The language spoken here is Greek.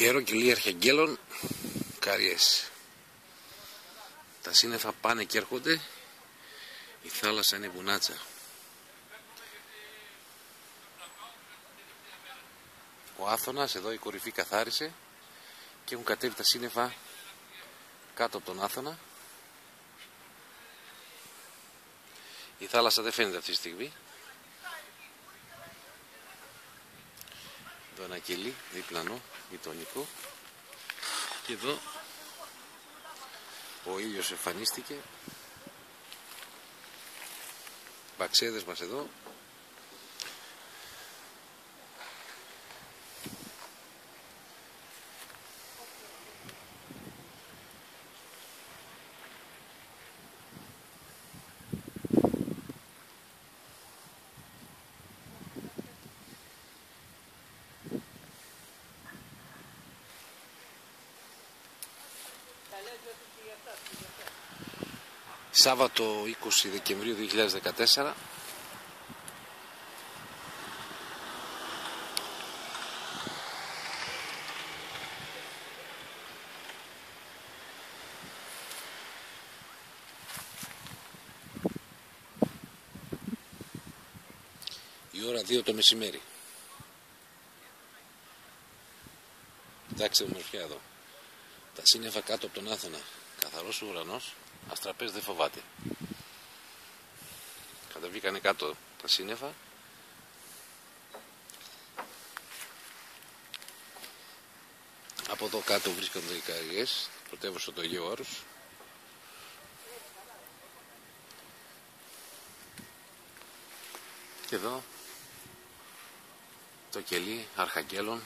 Ιερό κυλί Αρχαγγέλων, Καριές. Τα σύννεφα πάνε και έρχονται, η θάλασσα είναι βουνάτσα. Ο Άθωνας, εδώ η κορυφή καθάρισε και έχουν κατέβει τα σύννεφα κάτω από τον Άθωνα. Η θάλασσα δεν φαίνεται αυτή τη στιγμή. Ένα κελί, διπλανό, γειτονικό. Και εδώ ο ήλιος εμφανίστηκε. Μπαξέδες μας εδώ. Σάββατο 20 Δεκεμβρίου 2014 Η ώρα 2 το μεσημέρι. Κοιτάξτε ομορφιά εδώ. Τα σύννεφα κάτω από τον Άθωνα. Καθαρός ουρανός. Αστραπές δεν φοβάται. Κατεβήκανε κάτω τα σύννεφα. Από εδώ κάτω βρίσκονται οι καριές, πρωτεύουσα του Αγίου Όρους. Και εδώ το κελί Αρχαγγέλων